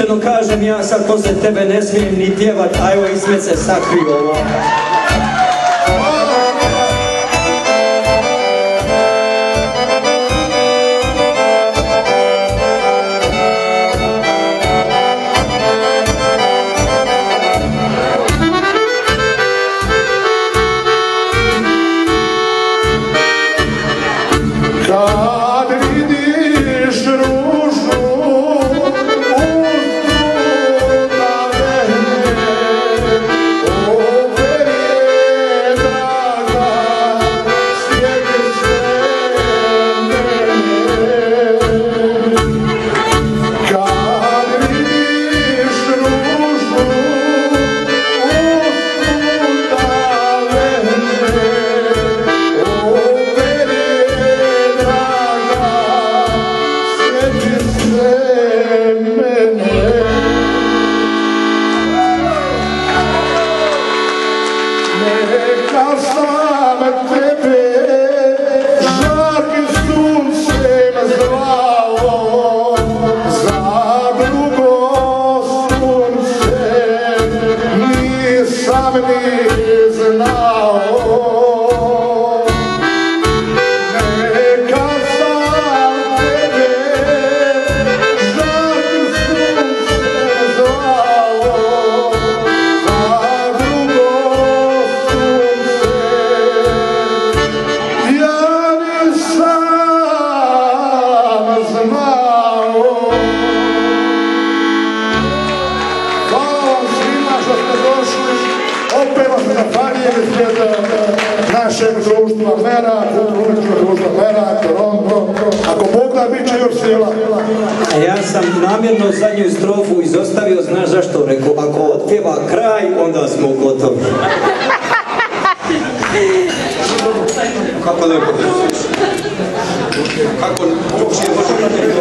iskreno kažem, ja sad posle tebe ne smijem ni pjevat, a evo ismet se sakrivo. ovo. graça. Ispred našeg društva Mera, kulturničkog društva Mera, Toronto. Ako Bog da, bit će još sila. Ja sam namjerno zadnju strofu izostavio, znaš zašto? Rekao, ako otpjeva kraj, onda smo gotovi. Kako lepo. Kako uopće može